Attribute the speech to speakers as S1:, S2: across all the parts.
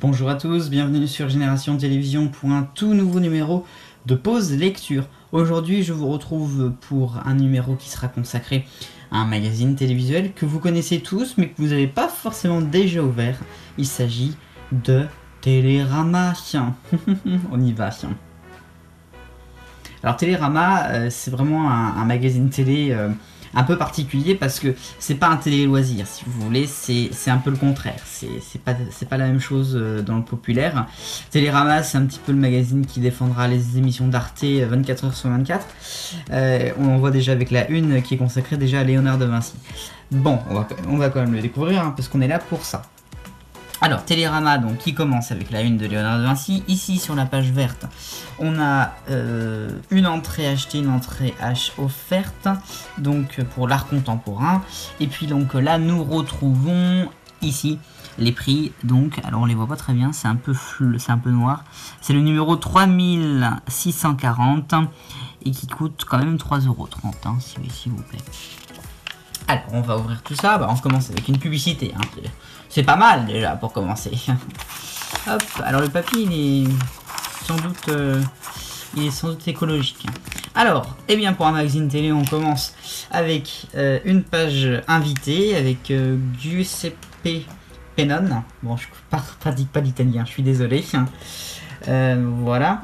S1: Bonjour à tous, bienvenue sur Génération Télévision pour un tout nouveau numéro de pause lecture. Aujourd'hui, je vous retrouve pour un numéro qui sera consacré à un magazine télévisuel que vous connaissez tous mais que vous n'avez pas forcément déjà ouvert. Il s'agit de Télérama. On y va. Alors Télérama, euh, c'est vraiment un, magazine télé euh, un peu particulier parce que c'est pas un télé loisir, si vous voulez, c'est un peu le contraire. C'est pas, pas la même chose euh, dans le populaire. Télérama, c'est un petit peu le magazine qui défendra les émissions d'Arte 24h sur 24. Euh, on en voit déjà avec la une qui est consacrée déjà à Léonard de Vinci. Bon, on va, on quand même le découvrir hein, parce qu'on est là pour ça. Alors, Télérama, donc, qui commence avec la une de Léonard de Vinci. Ici, sur la page verte, on a euh, une entrée achetée, une entrée H offerte, donc pour l'art contemporain. Et puis, donc là, nous retrouvons ici les prix. Donc, alors on les voit pas très bien, c'est un peu c'est un peu noir. C'est le numéro 3640 et qui coûte quand même 3,30€, hein, s'il vous plaît. Alors, on va ouvrir tout ça. Bah, on commence avec une publicité. Hein, c'est pas mal déjà pour commencer. Hop, alors le papier il est sans doute, euh, il est sans doute écologique. Alors, eh bien pour un magazine télé, on commence avec euh, une page invitée avec euh, Giuseppe Pennon. Bon, je pratique pas l'italien, je suis désolé. voilà.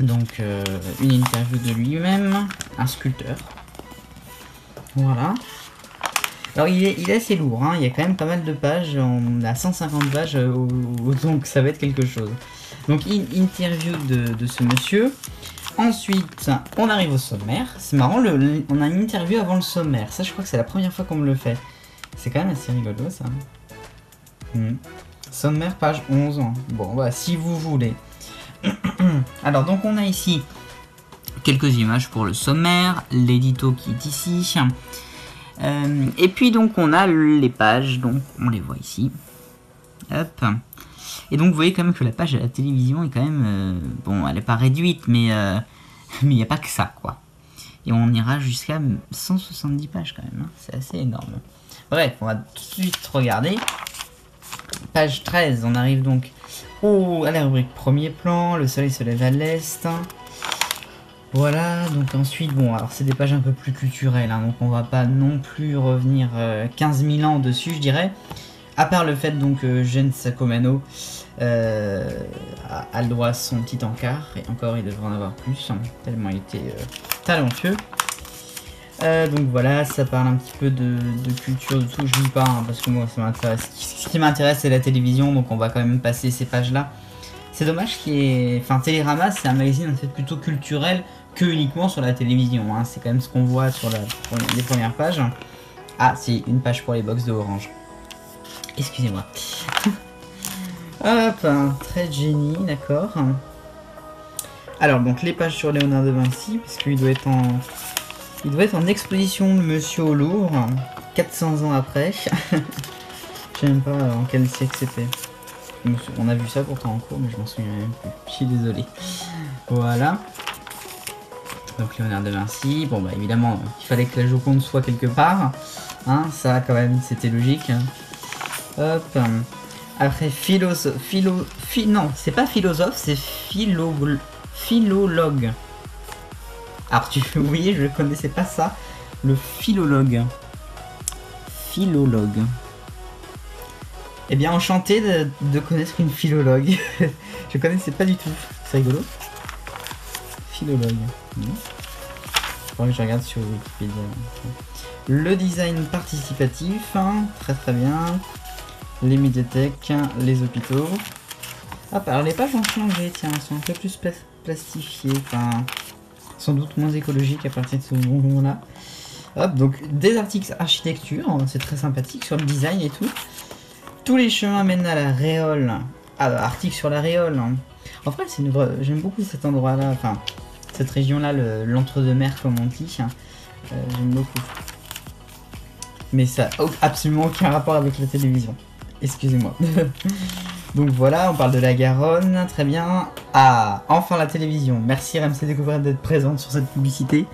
S1: Donc, une interview de lui-même, un sculpteur. Voilà. Alors il est, assez lourd, hein. il y a quand même pas mal de pages, on a 150 pages, euh, donc ça va être quelque chose. Donc interview de, ce monsieur. Ensuite, on arrive au sommaire. C'est marrant, on a une interview avant le sommaire. Ça, je crois que c'est la première fois qu'on me le fait. C'est quand même assez rigolo, ça. Hmm. Sommaire, page 11. Bon, bah, si vous voulez. Alors, donc, on a ici quelques images pour le sommaire, l'édito qui est ici. Euh, et puis donc on a les pages, donc on les voit ici. Hop. Et donc vous voyez quand même que la page de la télévision est quand même... Euh, bon, elle n'est pas réduite, mais euh, il n'y a pas que ça, quoi. Et on ira jusqu'à 170 pages quand même, hein. c'est assez énorme. Bref, on va tout de suite regarder. Page 13, on arrive donc à la rubrique premier plan, le soleil se lève à l'est. Voilà, donc ensuite, bon, alors c'est des pages un peu plus culturelles, hein, donc on va pas non plus revenir 15 euh, 000 ans dessus, je dirais. À part le fait donc que Gen Sacomano euh, a, le droit son petit encart, et encore il devrait en avoir plus, hein, tellement il était euh, talentueux. donc voilà, ça parle un petit peu de, culture, de tout, je lis pas, hein, parce que moi ça m'intéresse. Ce qui m'intéresse c'est la télévision, donc on va quand même passer ces pages-là. C'est dommage qu'il y ait... Enfin, Télérama, c'est un magazine en fait plutôt culturel que uniquement sur la télévision. Hein. C'est quand même ce qu'on voit sur les premières pages. Ah, c'est une page pour les box de Orange. Excusez-moi. Hop, un trait de génie, d'accord. Alors, donc les pages sur Léonard de Vinci, parce qu'il doit être en... Il doit être en exposition, le monsieur au Louvre, 400 ans après. Je sais même pas en quel siècle c'était. On a vu ça pourtant en cours, mais je m'en souviens même plus. Je suis désolé. Voilà. Donc Léonard de Vinci, bon bah évidemment, il fallait que la Joconde soit quelque part. Hein, ça quand même, c'était logique. Hop. Après, philosophe, philo, non, c'est pas philosophe, c'est philo, philologue. Alors tu, voyez, je connaissais pas ça. Le philologue. Philologue. Eh bien, enchanté de, connaître une philologue. je connaissais pas du tout. C'est rigolo. Philologue. Que je regarde sur Wikipédia. Le design participatif, hein, très très bien. Les médiathèques, les hôpitaux. Hop, alors les pages ont changé, tiens, elles sont un peu plus plastifiées, enfin, sans doute moins écologiques à partir de ce moment-là. Hop, donc des articles architecture, c'est très sympathique, sur le design et tout. Tous les chemins mènent à la réole. Ah, article sur la réole. Hein. En fait, c'est j'aime beaucoup cet endroit-là, enfin, cette région-là, l'entre-deux-mer comme on dit. Hein. Euh, j'aime beaucoup. Mais ça n'a absolument aucun rapport avec la télévision. Excusez-moi. Donc voilà, on parle de la Garonne, très bien. Ah, enfin la télévision. Merci RMC Découverte d'être présente sur cette publicité.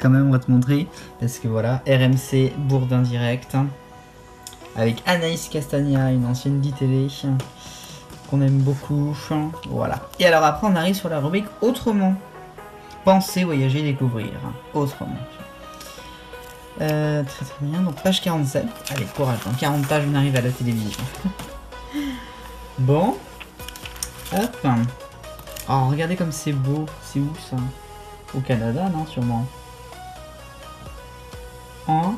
S1: Quand même, on va te montrer. Parce que voilà, RMC Bourdin Direct. Avec Anaïs Castagna, une ancienne d'ITV. qu'on aime beaucoup. Voilà. Et alors après, on arrive sur la rubrique autrement. Penser, voyager, découvrir. Autrement. Euh, très très bien. Donc page 47. Allez, courage. Dans 40 pages, on arrive à la télévision. bon. Hop. Oh, regardez comme c'est beau. C'est où ça? Au Canada, non, sûrement. En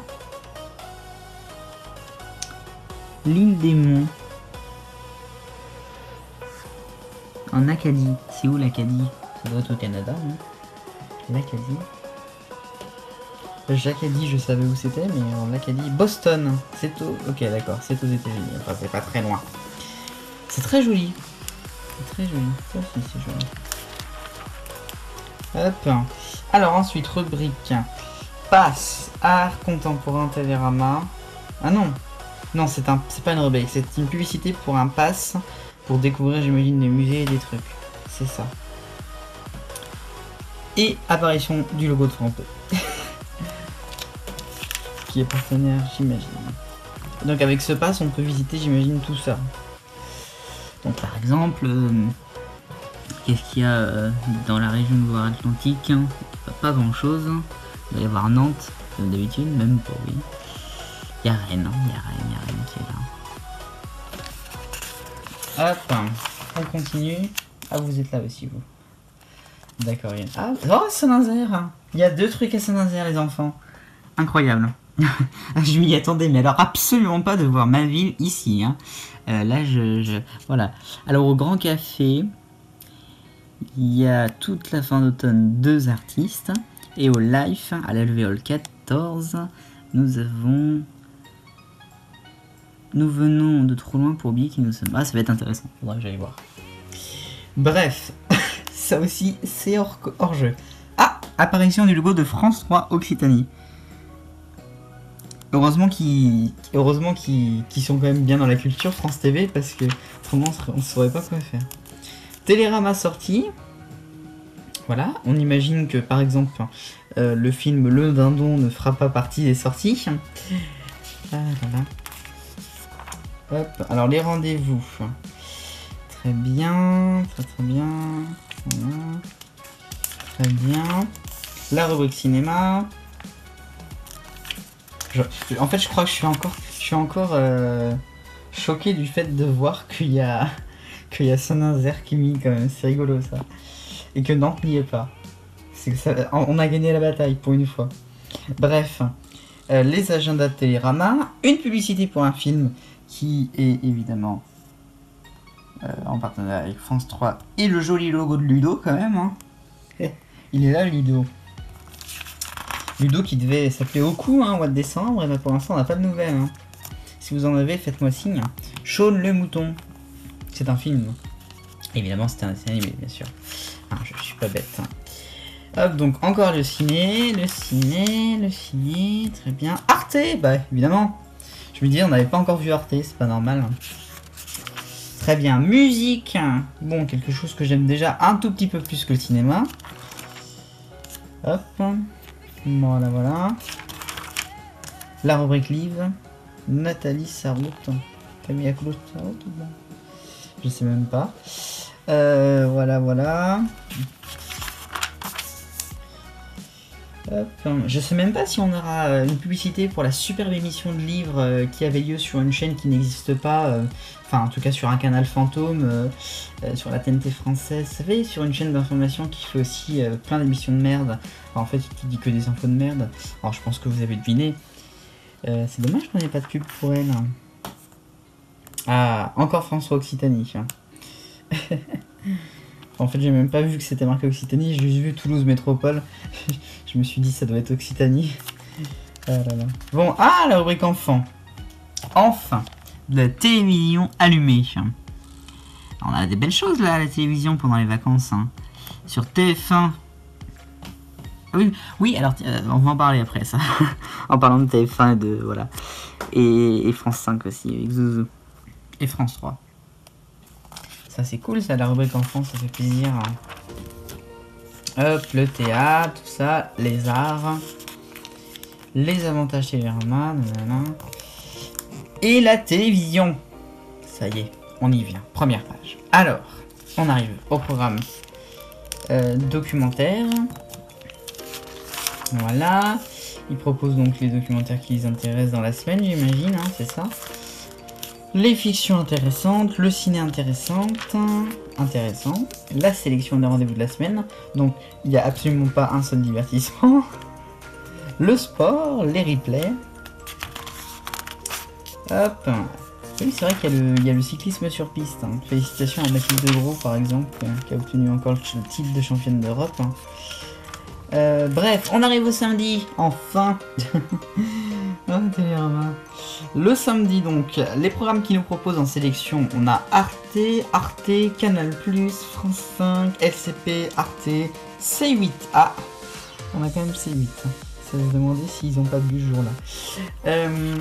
S1: L'île des Monts. En Acadie. C'est où l'Acadie? Ça doit être au Canada, non? L'Acadie. L'Acadie, je savais où c'était, mais en l'Acadie. Boston. C'est au. Ok, d'accord, c'est aux États-Unis. Enfin, c'est pas très loin. C'est très joli. C'est très joli. Ça aussi, c'est joli. Hop. Alors, ensuite, rubrique. Passe. Art contemporain Télérama. Ah non. Non, c'est un, c'est pas une rubrique. C'est une publicité pour un pass pour découvrir, j'imagine, des musées et des trucs. C'est ça. Et apparition du logo de Franco. qui est partenaire, j'imagine. Donc avec ce pass, on peut visiter, j'imagine, tout ça. Donc par exemple, euh, qu'est-ce qu'il y a euh, dans la région de Loire-Atlantique? Pas grand-chose. Il va y avoir Nantes, comme d'habitude, même pas, oui. Il y a Rennes, il y a Rennes, il y a Rennes qui est là. Hop, on continue. Ah, vous êtes là aussi, vous. D'accord, il y a... Ah, oh, Saint-Nazaire Il y a deux trucs à Saint-Nazaire, les enfants. Incroyable. je m'y attendais, mais alors absolument pas de voir ma ville ici. Hein. Euh, là, je, Voilà. Alors, au Grand Café, il y a toute la fin d'automne deux artistes. Et au Life, à l'Alvéole 14, nous avons nous venons de trop loin pour oublier qui nous sommes. Ah, ça va être intéressant. Faudra que j'aille voir. Bref, ça aussi, c'est hors, hors, jeu. Ah Apparition du logo de France 3 Occitanie. Heureusement qu'ils heureusement qu'ils sont quand même bien dans la culture France TV parce que autrement on ne saurait pas quoi faire. Télérama sorti. Voilà, on imagine que par exemple euh, le film Le Dindon ne fera pas partie des sorties. Ah, voilà. Alors les rendez-vous. Très bien, très très bien. Très bien. La rubrique cinéma. en fait, je crois que je suis encore, euh, choqué du fait de voir qu'il y a, qu'il y a qui quand même. C'est rigolo ça. Et que Nantes n'y est pas. On a gagné la bataille pour une fois. Bref, euh, les agendas de Télérama, une publicité pour un film qui est évidemment euh, en partenariat avec France 3 et le joli logo de Ludo quand même. Hein. Il est là Ludo. Ludo qui devait s'appeler Oku hein, au mois de décembre et ben, pour l'instant on n'a pas de nouvelles. Hein. Si vous en avez, faites-moi signe. Shaun le mouton. C'est un film. Évidemment c'est un dessin animé bien sûr. Ah, je suis pas bête. Hop, donc encore le ciné, le ciné, le ciné, très bien. Arte, bah évidemment. Je me dis, on n'avait pas encore vu Arte, c'est pas normal. Très bien, musique. Bon, quelque chose que j'aime déjà un tout petit peu plus que le cinéma. Hop. Voilà, voilà. La rubrique livre. Nathalie Sarout. Camille Claude Sarout Je sais même pas. Euh, voilà, voilà. Je sais même pas si on aura euh, une publicité pour la superbe émission de livres euh, qui avait lieu sur une chaîne qui n'existe pas, euh, enfin en tout cas sur un canal fantôme, sur la TNT française, vous savez, sur une chaîne d'information qui fait aussi plein d'émissions de merde, en fait qui dit que des infos de merde, alors je pense que vous avez deviné. C'est dommage qu'on n'ait pas de pub pour elle. Ah, encore François Occitanie. En fait, j'ai même pas vu que c'était marqué Occitanie, j'ai juste vu Toulouse Métropole. je me suis dit, ça doit être Occitanie. Ah bon, ah, la rubrique enfant. Enfin, la télévision allumée. On a des belles choses là la télévision pendant les vacances. Hein. Sur TF1. Ah oui, oui, alors euh, on va en parler après ça. en parlant de TF1 et de. Voilà. Et, et France 5 aussi, avec Zouzou. Et France 3. Ça c'est cool ça, la rubrique enfant, ça fait plaisir. Hop, le théâtre, tout ça, les arts, les avantages Télérama, et la télévision. Ça y est, on y vient. Première page. Alors, on arrive au programme euh, documentaire. Voilà. Ils proposent donc les documentaires qui les intéressent dans la semaine, j'imagine, hein, c'est ça? Les fictions intéressantes, le ciné intéressant, intéressant, la sélection des rendez-vous de la semaine. Donc, il n'y a absolument pas un seul divertissement. Le sport, les replays. Hop. Oui, c'est vrai qu'il y, a le cyclisme sur piste. hein. Félicitations à Mathilde De Gros, par exemple, euh, qui a obtenu encore le titre de championne d'Europe. hein. Euh, bref, on arrive au samedi, enfin. Le samedi, donc, les programmes qui nous proposent en sélection, on a Arte, Arte, Canal+, France 5, LCP, Arte, C8. Ah, on a quand même C8. Ça se demander s'ils ont pas bu ce jour-là. Euh,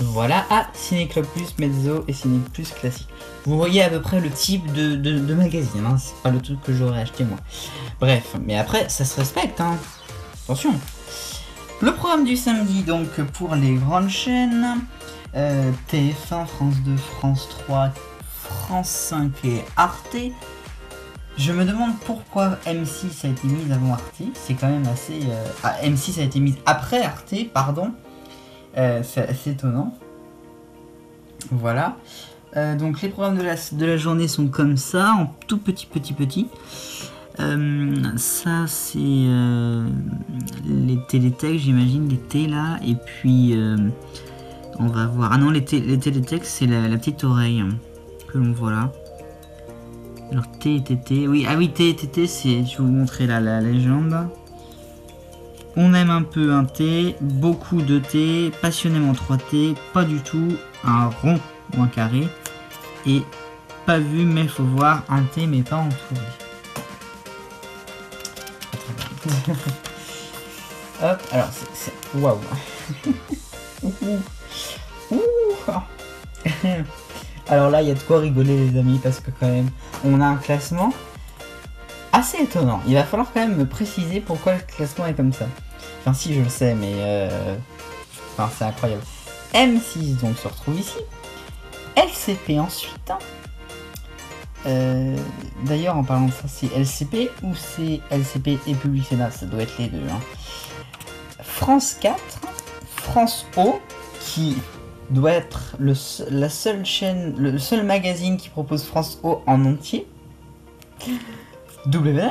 S1: voilà, ah, Ciné Club Plus, Mezzo et Ciné Plus classique. Vous voyez à peu près le type de, de, de magazine, hein, c'est pas le truc que j'aurais acheté moi. Bref, mais après, ça se respecte, hein. Attention. Le programme du samedi, donc, pour les grandes chaînes, euh, TF1, France 2, France 3, France 5 et Arte. Je me demande pourquoi M6 a été mise avant Arte, c'est quand même assez... euh, Ah, M6 a été mise après Arte, pardon. Euh, c'est assez étonnant. Voilà. Donc les programmes de la journée sont comme ça, en tout petit petit petit. Euh, ça c'est euh, les télétextes, j'imagine, les T là. Et puis euh, on va voir. Ah non, les, les télétextes c'est la, petite oreille que l'on voit là. Alors T oui, ah oui T c'est, je vais vous montrer la légende. On aime un peu un T, beaucoup de T, passionnément 3 T, pas du tout un rond ou un carré. Et pas vu, mais faut voir un T, mais pas entouré. Hop, alors c'est. Waouh! Ouh. Ouh. alors là, il y a de quoi rigoler, les amis, parce que quand même, on a un classement assez étonnant. Il va falloir quand même me préciser pourquoi le classement est comme ça. Enfin, si je le sais, mais. Euh... Enfin, c'est incroyable. M6 donc se retrouve ici. LCP ensuite. Euh, D'ailleurs, en parlant de ça, c'est LCP ou c'est LCP et Public Sénat? Ça doit être les deux. hein. France 4, France O, qui doit être le, la seule chaîne, le seul magazine qui propose France O en entier. W9.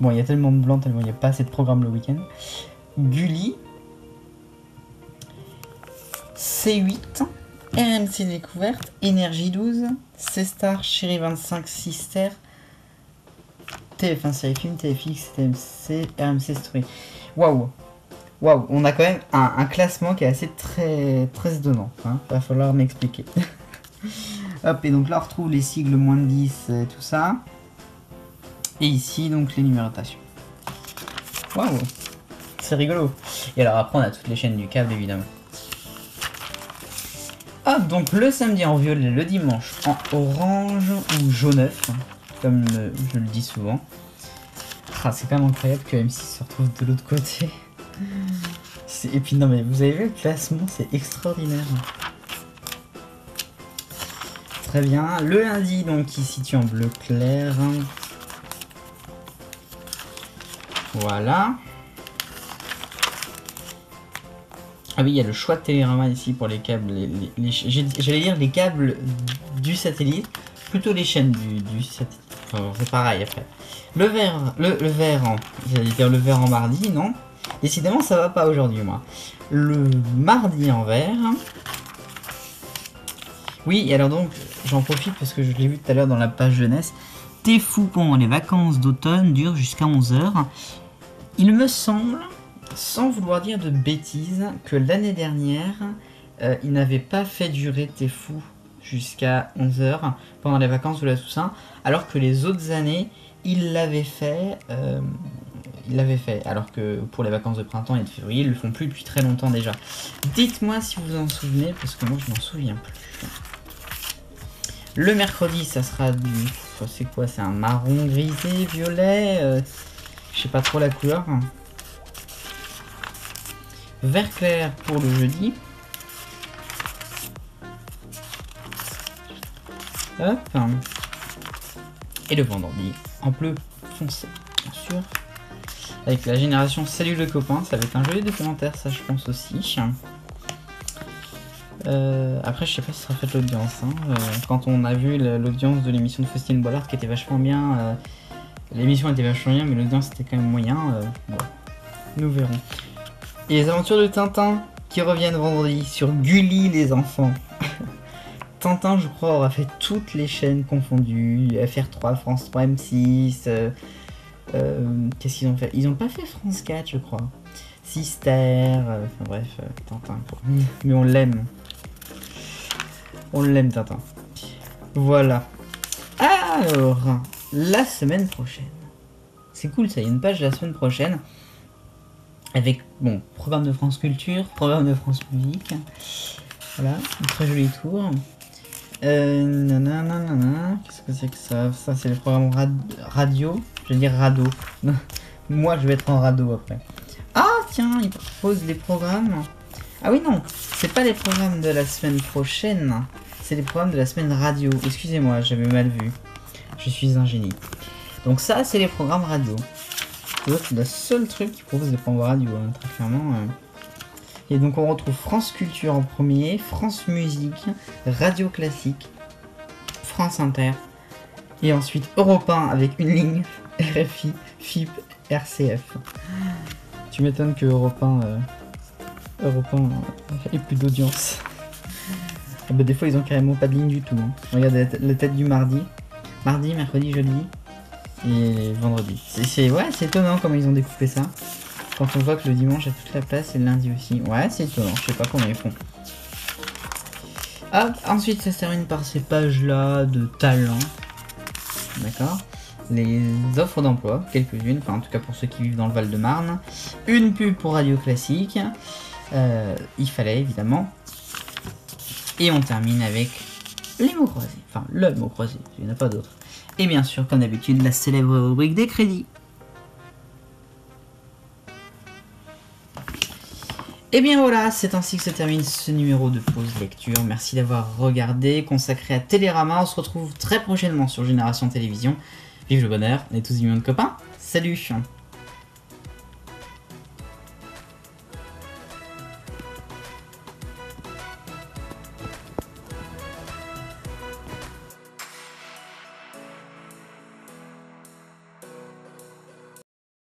S1: Bon, il y a tellement de blanc, tellement il n'y a pas assez de programmes le week-end. Gulli. C8. RMC Découverte. Énergie 12. C-Star, Chéri 25, Sister. TF1 Série Film, TFX, TMC, RMC Story. Waouh! Waouh! On a quand même un, classement qui est assez très, très étonnant. Hein. Va falloir m'expliquer. Hop, et donc là on retrouve les sigles moins de 10 et tout ça. Et ici donc les numérotations. Waouh! C'est rigolo. Et alors après on a toutes les chaînes du câble évidemment. Hop, donc le samedi en violet, le dimanche en orange ou jaune-œuf, comme euh, je le dis souvent. Ah, c'est quand même incroyable que M6 se retrouve de l'autre côté. Et puis non mais vous avez vu le classement, c'est extraordinaire. Très bien. Le lundi donc qui se situe en bleu clair. Voilà. Ah oui, il y a le choix de Télérama ici pour les câbles. J'allais dire les câbles du satellite, plutôt les chaînes du, satellite. C'est pareil après. Le vert, le, le vert en, j'allais dire le vert en mardi, non? Décidément, ça va pas aujourd'hui, moi. Le mardi en vert. Oui, et alors donc, j'en profite parce que je l'ai vu tout à l'heure dans la page jeunesse. T'es fou pendant les vacances d'automne durent jusqu'à 11h. Il me semble, sans vouloir dire de bêtises, que l'année dernière, euh, il n'avait pas fait durer T'es fou jusqu'à 11h pendant les vacances de la Toussaint, alors que les autres années, il l'avait fait. euh, il l'avait fait, alors que pour les vacances de printemps et de février, ils le font plus depuis très longtemps déjà. Dites-moi si vous en souvenez, parce que moi je m'en souviens plus. Le mercredi, ça sera du. C'est quoi C'est un marron grisé, violet euh, Je sais pas trop la couleur. Vert clair pour le jeudi. Hop. Et le vendredi, en bleu foncé, bien sûr. Avec la génération Salut le copain, ça va être un joli documentaire, ça je pense aussi. Euh, après, je sais pas si ça sera fait l'audience. Hein. Euh, quand on a vu l'audience de l'émission de Faustine Bollard qui était vachement bien, euh, l'émission était vachement bien, mais l'audience était quand même moyen. Nous verrons. Et les aventures de Tintin qui reviennent vendredi sur Gulli les enfants. Tintin, je crois, aura fait toutes les chaînes confondues FR3, France 3, M6. Qu'est-ce qu'ils ont fait? Ils ont pas fait France 4, je crois. Sister, enfin bref, Tintin quoi. Mais on l'aime. On l'aime, Tintin. Voilà. Alors, la semaine prochaine. C'est cool, ça, il y a une page la semaine prochaine. Avec, bon, programme de France Culture, programme de France Musique. Voilà, très joli tour. Euh, Qu'est-ce que c'est que ça? Ça, c'est le programme radio. Je veux dire rado. Moi, je vais être en radeau après. Ah, tiens, il propose les programmes. Ah oui, non, c'est pas les programmes de la semaine prochaine, c'est les programmes de la semaine radio. Excusez-moi, j'avais mal vu. Je suis un génie. Donc ça, c'est les programmes radio. C'est le seul truc qui propose des programmes radio, très clairement. Euh. Et donc on retrouve France Culture en premier, France Musique, Radio Classique, France Inter, et ensuite Europe 1 avec une ligne, RFI, FIP, RCF. Tu m'étonnes que Europe 1 Europe 1 et plus d'audience. Ah bah, des fois, ils ont carrément pas de ligne du tout. Hein. Regarde la, tête du mardi. Mardi, mercredi, jeudi et vendredi. C'est ouais, c'est étonnant comment ils ont découpé ça. Quand on voit que le dimanche a toute la place et le lundi aussi. Ouais, c'est étonnant. Je sais pas comment ils font. Hop, ensuite ça se termine par ces pages-là de talent. D'accord Les offres d'emploi, quelques-unes, enfin en tout cas pour ceux qui vivent dans le Val-de-Marne. Une pub pour Radio Classique. Euh, il fallait évidemment. Et on termine avec les mots croisés. Enfin, le mot croisé, il n'y en a pas d'autre. Et bien sûr, comme d'habitude, la célèbre rubrique des crédits. Et bien voilà, c'est ainsi que se termine ce numéro de pause lecture. Merci d'avoir regardé, consacré à Télérama. On se retrouve très prochainement sur Génération Télévision. Vive le bonheur, on est tous millions de copains. Salut